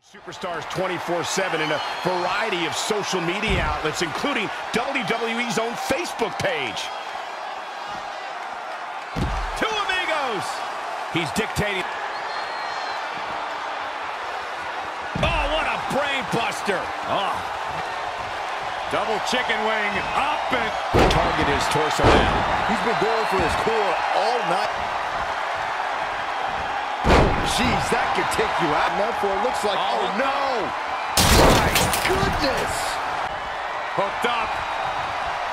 Superstars 24-7 in a variety of social media outlets, including WWE's own Facebook page. Two amigos! He's dictating. Oh, what a brain buster! Oh. Double chicken wing up and... Target his torso now. He's been going for his core all Jeez, that could take you out. Therefore, it looks like, oh, Oh, no. My goodness. Hooked up.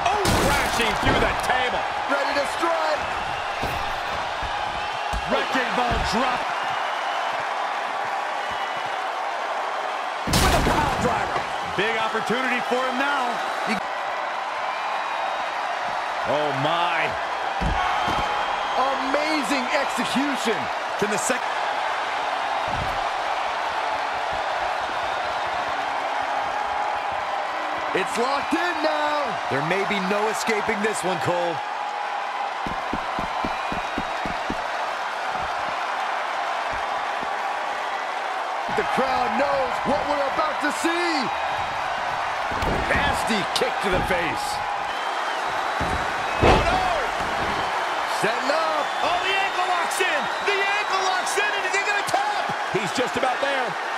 Oh, crashing through the table. Ready to strike. Wrecking ball drop. With a power driver. Big opportunity for him now. Oh, my. Amazing execution. Can the second... It's locked in now. There may be no escaping this one, Cole. The crowd knows what we're about to see. Nasty kick to the face. Oh, no. Setting up. Oh, the ankle locks in. The ankle locks in, and he going to tap. He's just about there.